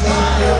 smile.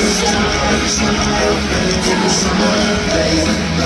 It's time, smile, and give me some more